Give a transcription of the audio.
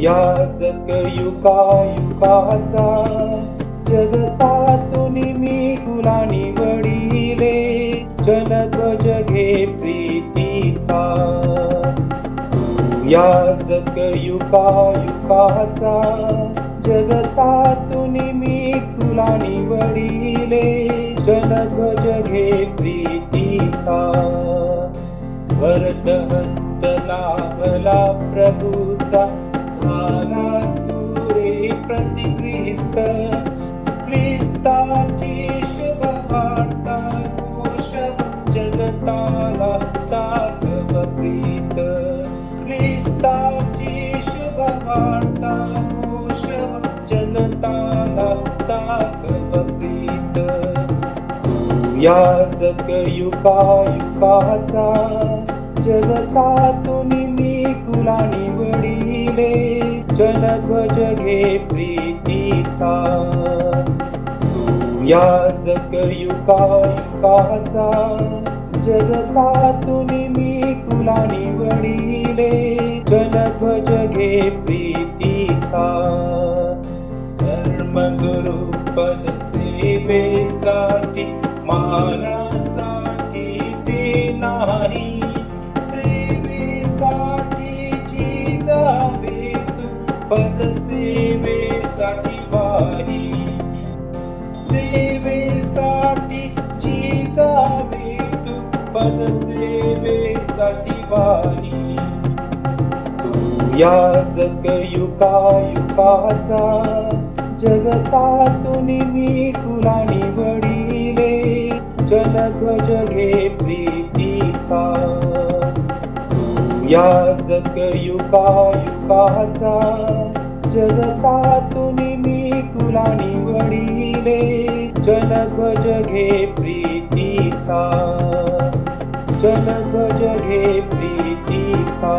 याचक युगायुगाचा जगतातून मी तुला निवडिले जनध्वज घे प्रीतीचा. याचक युगायुगाचा जगतातून मी तुला निवडिले जनध्वज घे प्रीतीचा. वरदहस्त लाभला प्रभूचा झाला तुरे प्रतिक्रिस्त ख्रिस्ताची शुभ वार्ता घोष जगताला दाखव प्रीत ख्रिस्ताची शुभ वार्ता घोष जगताला दाखव प्रीत. याचक युगायुगाचा जगतातून मी तुला निवडिले. जनध्वज घे प्रीतीचा. तू याचक युगायुगाचा जगतातून मी तुला निवडिले. जनध्वज घे प्रीतीचा. धर्मगुरु पद सेवेसाठी मानासाठी ते नाही. तू पद सेवेसाठी वाही सेवेसाठी जिजावे तू पद सेवेसाठी वाही तू याचक युगायुगाचा जगतातून मी तुला निवडिले. जनध्वज घे प्रीतीचा. तू याचक युगायुगाचा जगतातून मी तुला निवडिले. जनध्वज घे प्रीतीचा जनध्वज घे प्रीतीचा